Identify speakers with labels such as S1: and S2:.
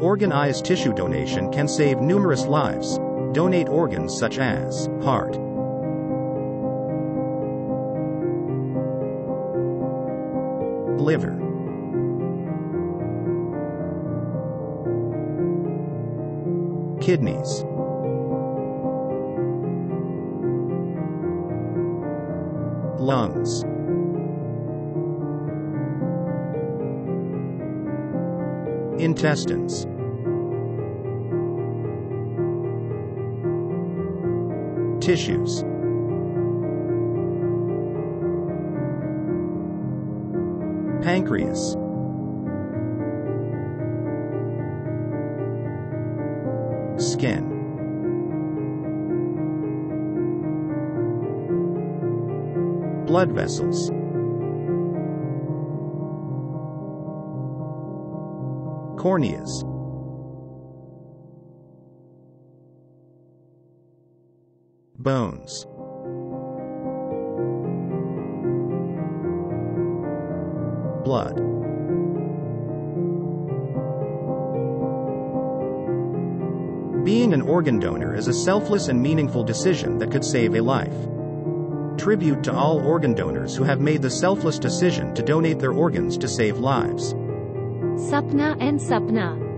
S1: Organized tissue donation can save numerous lives. Donate organs such as heart, liver, kidneys, lungs, intestines, tissues, pancreas, skin, blood vessels, corneas, bones, blood. Being an organ donor is a selfless and meaningful decision that could save a life. Tribute to all organ donors who have made the selfless decision to donate their organs to save lives.
S2: Sapna and Sapna